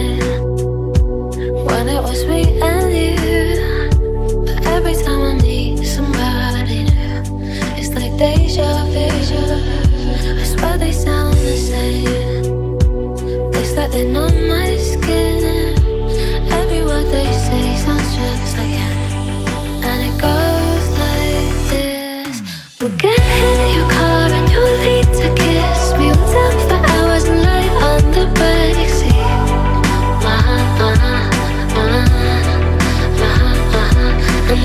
time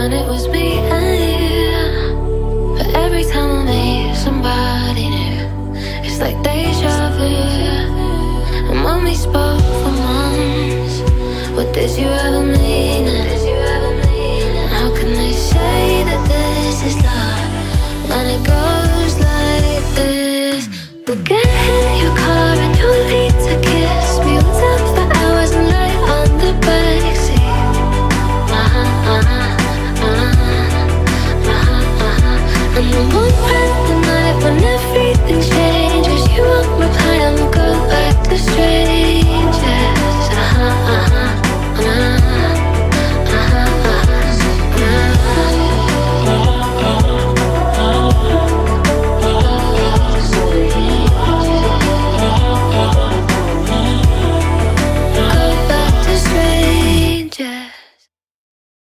when it was me like deja vu. And when we spoke for months, what did you ever mean? And how can they say that this is love when it goes like this? But